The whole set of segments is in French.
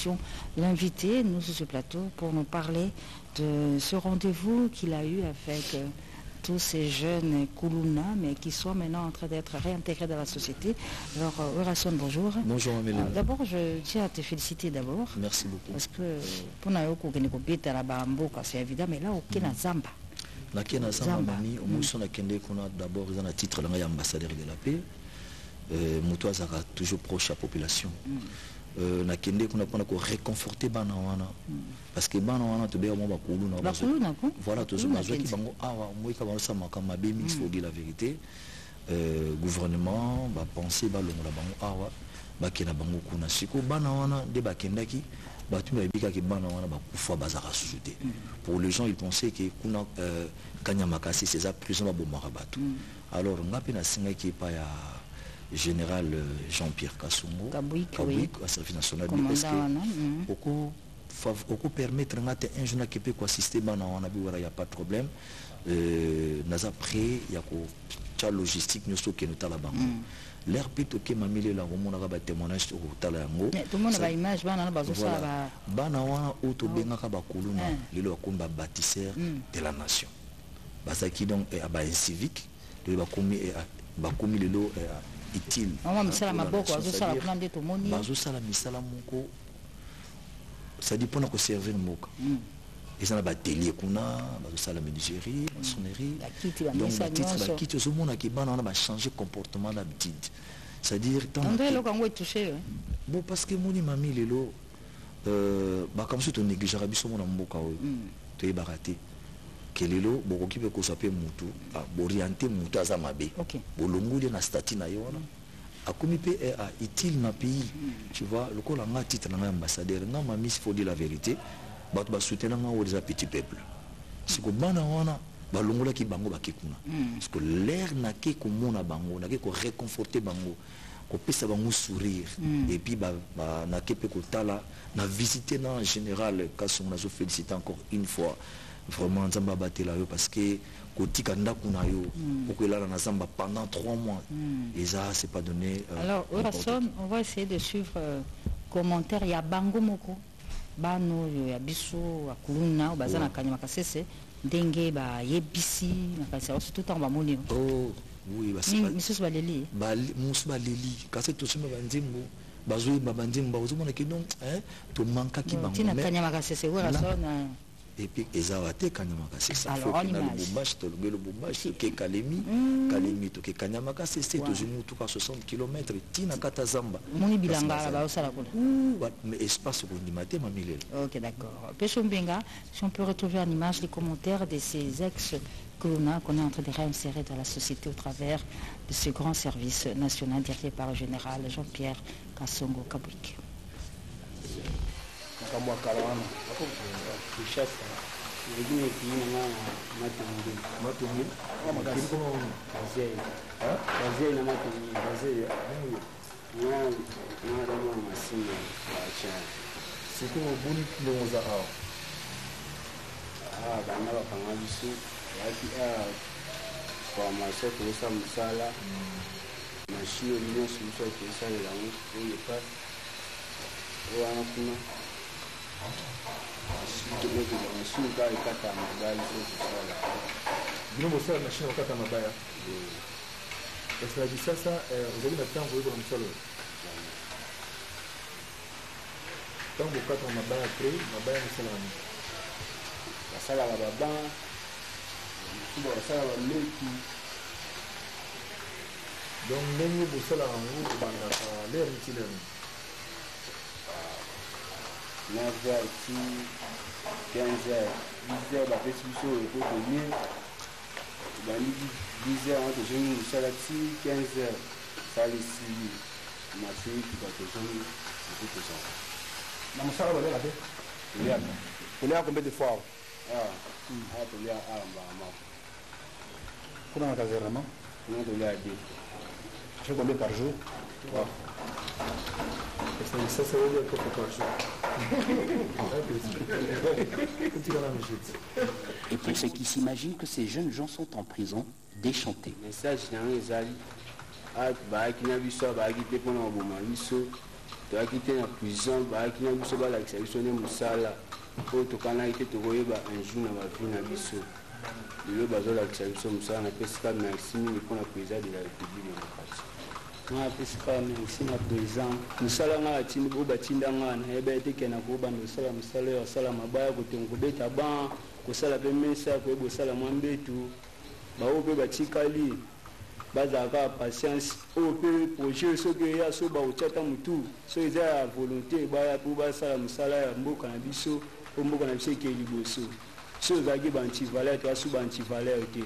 émission l'invité, nous sur ce plateau, pour nous parler de ce rendez-vous qu'il a eu avec euh, tous ces jeunes Koulouna, mais qui sont maintenant en train d'être réintégrés dans la société. Alors, Eurasson, bonjour. Bonjour, Amélie. Euh, D'abord, je tiens à te féliciter d'abord. Merci beaucoup. Parce que pour nous, c'est évident, mais là, aucun mm. Zamba. nake na zamba mami nakende kuna d'abord eza na titre na ngai ya ambassadeur de la paix euh, moto azalaka toujours proche ya population mm. Euh, nakende kuna mpona koreconforte bana wana. Mm. parce que bana wana tobeka mwa bakulu na voilà bazwaki bango. Awa moyika bazosala makambo mabe mingi faut dire la vérité. Euh, gouvernement bapense balongola bango. Awa bakenda bango kuna. Sikoyo bana wana nde bakendaki bato bayebi kaka bana wana bakufa bazalaka susu te pour les gens ils pensaient que kuna euh, kanyamaka si eza prison babomaka bato. Alors nga mpe nasingaki epai ya général euh, jean-pierre kasongo kabwik service national okopermettre nga te un jour nake mpe koassiste bana wana biwara ya pas de problème. Euh, naza prêt ya kotya logistique nyonso okende otala bango l'air mpe tokema milela komonaka batémoignage tokotala yango bana wana oyo tobengaka bakulu na lelo bakomi babâtisseur de la nation. Bazalaki donc baincivique lelo bakomi lelo utile bazosala misala moko cedi mpona koservir mboka eza na batelier kuna bazosala ménigerie maçonnerie. Donc bakiti wana bachange comportement d'habitude. C'est-à-dire bon parce que moni mami lelo makambo so tonégligeaka biso mona mboka oyo toyebaka te ke lelo bokoki mpe kozwa mpe mutu booriente mutu aza mabe. Bolongoli na stati na ye wana. Akomi mpe utile na pays? Tu vois lokola nga titre na ngai ambassadeur nga mami faut dire la vérité bato basoutenir nga oyo eza petit peuple. Siko bana wana balongolaki bango bake kuna parce que l'air nake komona bango nake koreconforte bango kopesa bango sourire. Et puis nake mpe kotala na visite na général kasongo nazofélicite encore une fois vraiment nzambe abatela yo parce que kotika ndako na yo okoelala na zamba pendant trois mois et ça c'est pas donné euh, alors Orason on va essayer de suivre euh, commentaire ya bango moko bano oyo ya biso akuluna baza na kanyama kasese ndenge bayebisi nakanisa baso tout ntango bamoni oh, oui, misusu baleli mosusu baleli kasi tosomba banzembo bazoyeba banzembo bazomona ke donc tomankaki bangotina epuis ezawa te kanyamaka sesa fokina lubumbashi tolobe lubumbashi toke kalemi kalemi toke kanyamaka sese tozwi mutuka 60 km ntina kata zamba. Moni bilanga baosala kuna mais espace kondima te mamilela ok d'accord. Peso mbenga si on peut retrouver en image les commentaires de ces ex Colonna qu'on est en train de réinsérer dans la société au travers de ce grand service national dirigé par le général Jean-Pierre Kassongo Kabwik. kabwa kalawama kishasa wengine kiina matungi matungi kazei kazei na matungi kazei na adamu ah, wa masina bachana siko buni kilongo za awa? Ah bana bakanga biso. Baki ah, formation tokosa mosala. Mashine nyonso biso tokosalela yango. Oyo epai wana kuna. tokozela mosusu ka ekata ya mabaya. Oyo tosala bino bosala na chine kokata mabaya basala bisasa ozali na ntango oyebona mosala oyo ntango okataka mabaya apres mabaya mosalaka nini basalaka baban mosuba basala bameki donc ndenge bosalaka yango obandaka lere mitilerni 9h ti 15h 10h bapesi biso epo tolie ebandi 10h wana tozongi mosala ti 15h sala esili masini tuka tozongi epo tozala na mosala baliaka te toliaka toliaka combien de fois awa tolia awa mbaka moko kuna na caserne kuna tolia de tu fais combien par jour ça, ça veut dire quoi par jour Et pour ceux qui s'imaginent que ces jeunes gens sont en prison, déchantés. lelo bazolakisa biso mosala napesika merci mingi mpona président de la république nga apesika merci na président mosala nga atindi oyo batinda nga nayeba ete ke nakobanda kosala mosala oyo asala mabaya kotonga kobeta ban kosala mpe mesa koyeba osala mwa mbetu baoyo mpe batikali bazalaka patience oyo mpe projet soki eya so bakotia ata motu soki eza ya volonté baya mpo basala mosala ya mboka na biso mpo mboka na biso ekei liboso si ozalaki baantivaleur toasu baantivaleur te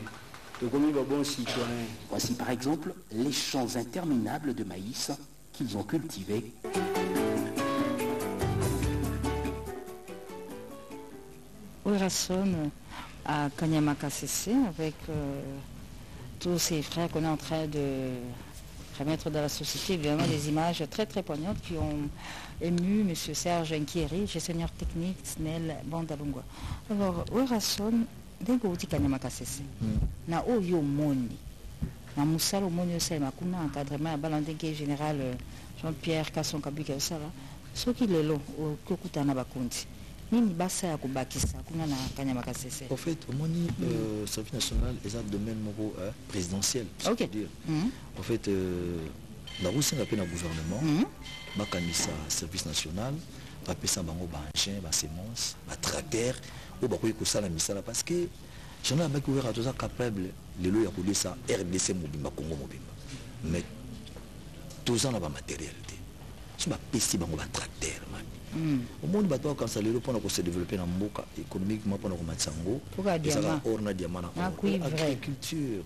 Voici par exemple les champs interminables de maïs qu'ils ont cultivés. Ourason à Kanyamaka CC avec euh, tous ces frères qu'on est en train de remettre dans la société, évidemment des images très très poignantes qui ont ému M. Serge Nkieri, gestionnaire technique, Snell Bandalungwa. Alors, Ourason, na oyo na omoni osalema kuna encadrement ya bana ndenge général euh, osala soki lelo okokutana na bakonzi nini basa ya kobakisa kuna na kanyamaka sese En fait, omoni euh, service national eza domaine moko euh, présidentiel. En fait, euh, nakosenga mpe na gouvernement. Bakanisa service national bapesa bango baengin basemence batracteur oyo bakoki kosala misala. Parce que journal abaki oyoka toza capable lelo ya kolesa rdc mobimba congo mobimba. Mais toza na bamateriel te so bapesi bango batracteur mani omoni bato bakanisa lelo mpona kose développer na mboka économiquement mpona komatisa yango ezaka or na diamant na cuivre. agriculture.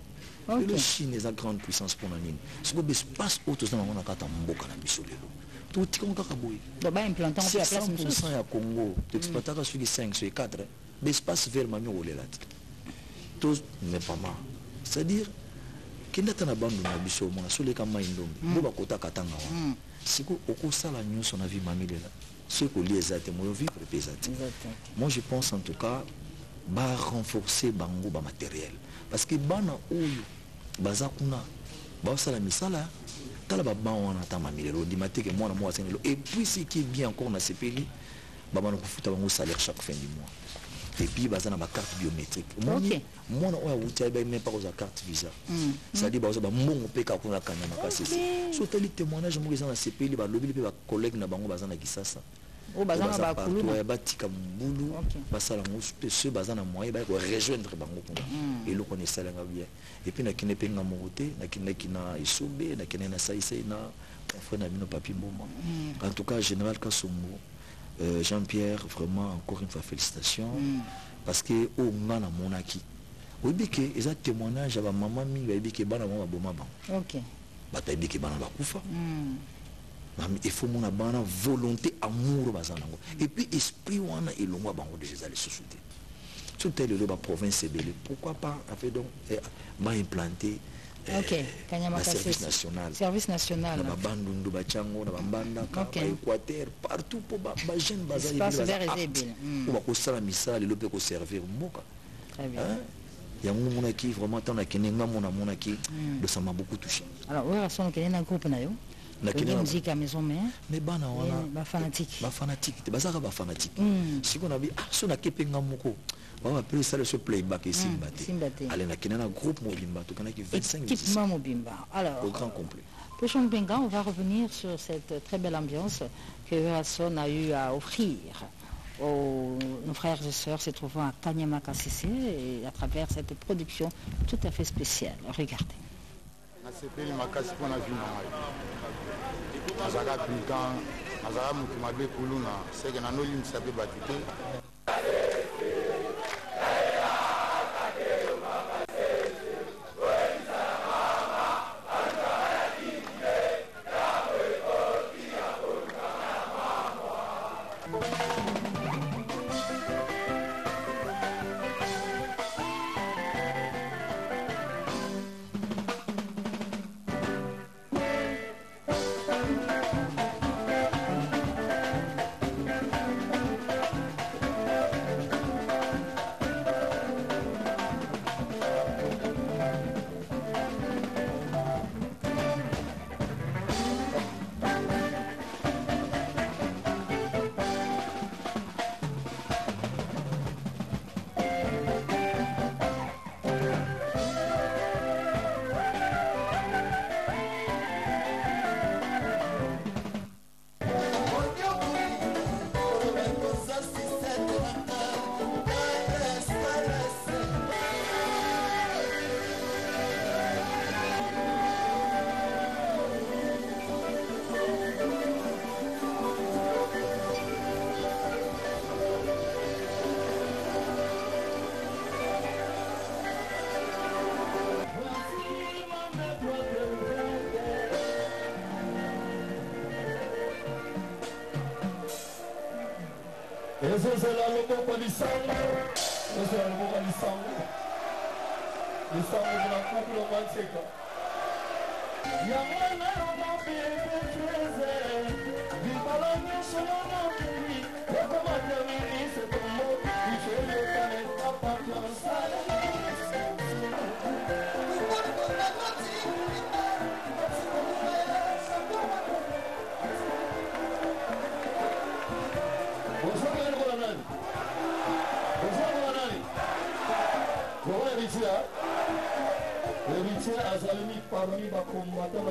Lelo chine eza grande puissance mpona nini. Sikoyo bespace oyo toza nango na kati ya mboka na biso lelo totikango kaka boye. Donc baimplantango mpe ya place mosusu 100% ya congo toexploitaka soki 5 soki 4 bespace vert mami okolela te to mais pama c'est-à-dire kende ata na bandu na biso omona soleka mai ndombe bo bakotaka tanga wana siko okosala nyonso na vie mami lela soki kolia eza te moyo vivre mpe eza te moi je pense en tout cas barenforcer bango bamatériel parce que bana oyo baza kuna baosala misala tala baban wana ata mamilelo. Ondima teke mwana moko asengeli et puis ce qui est bien encore na sepeli babana kofuta bango salaire chaque fin du mois. Et puis baza na bacarte biométrique. Omoni Ok. mwana oyo awuti ayebai me mpa kozwa carte visa. C'est-à-dire bakozwa bambongo mpe kaka kuna kanya makasi. Esi so otali témoignage moko eza na sepeli balobeli mpe bacollègue na bango baza na kisasa baza na Baza partout, ya batika mobulu Ok. basala yango mpe soki baza na moyen baya korejoindre bango kuna eloko wana esalanga bien. Epuis nakende mpe nga moko te nakendaki na esobe nakendaki na saisai na confrère na bino papi mboma. En tout cas général kasongo euh, jean pierre vraiment encore une fois félicitations. Parce que oyo nga namonaki oyebi ke eza témoignage ya bamama mingi bayebi ke bana bango baboma bango. Ok. Bato bayebi ke bana bakufa. Mm. Mami, il faut mona bana volonté amour baza nango. Et puis esprit wana elongwa bango déjà eza lisusu te so te lelo baprovince ebele pourquoi pas afe donc eh, baimplanter eh, ok kanyamaka baservice sese national. Service national na babandundu batyango na bambandaka Ok. baéquateur partout mpo bajeune baza Espace ebele vert baza eza apte ebele. Mm. mpo bakosala misala lelo mpe koservir mboka. Très bien. Hein? yango monaki vraiment ntango nakende nga mona monaki dosama beaucoup touché. Alors oyo asono okende na groupe na yo Na- musique ya maison mare me bana wana Eh, bafanatique bafanatike te bazaka bafanatike Mm. sikoyo nabi ah so nake mpe nga moko. Baba bapeli esala so playback esimba esimba te. te. Ale nakende na groupe mobimba tokendaki 25 musiciens. Équipement mobimba. Alors au grand complet. Pochon Benga, on va revenir sur cette très belle ambiance que Eurasson a eu à offrir aux nos frères et sœurs se trouvant à Kanyamaka CC et à travers cette production tout à fait spéciale. Regardez. azalaka printemps azalaka moto mabe kuluna seke nanolimisa mpe bato te ezozela loboko lisango. Ezozela loboko lisango. Lisango na kukulo manseka yango naloba bebefreze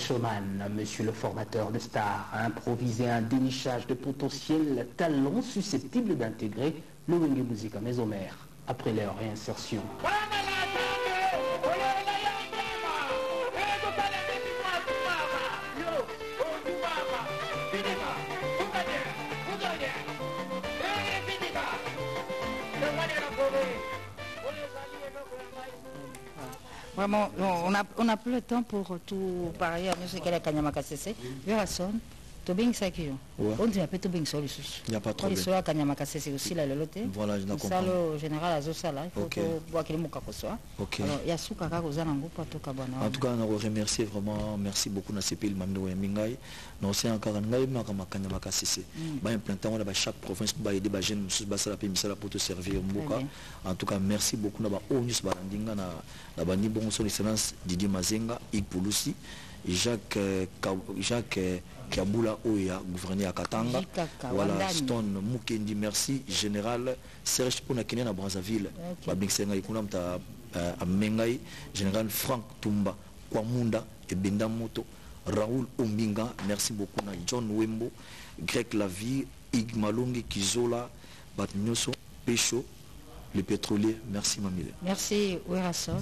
Schumann, monsieur le formateur de stars, a improvisé un dénichage de potentiels talents susceptibles d'intégrer le Wenge Musica Maison Mère après leur réinsertion. Vraiment, on n'a on a plus le temps pour tout parler à M. Kala Kanyama Kassese. Verson, tobingisaki yo ondima mpe tobingisa lisusu Y a pas de problème. liso ya kanyama kasese osila lelo te Voilà, je na mosala oyo général azosala tobwakeli moka kozwa Ok. alors ya suka kaka oza nango mpo atoka bwana En tout cas, on remercier vraiment, merci beaucoup na c'est encore un ngai. Ba chaque province misala mboka. En tout cas, merci beaucoup na ba onus ba ndinga na na ba nibongo son excellence Mazenga, Jacques euh, Jacques euh, Kiabula Oya, gouverneur à Katanga. Voilà. Stone Mukendi, merci. Général Serge Kenya na Brazzaville. Euh, général Frank Tumba Kwamunda et Benda Moto Raoul Ombinga merci beaucoup na John Wembo Greg Lavie Ig Malongi Kizola Bat Nyoso Pecho le pétrolier merci Mamile merci werason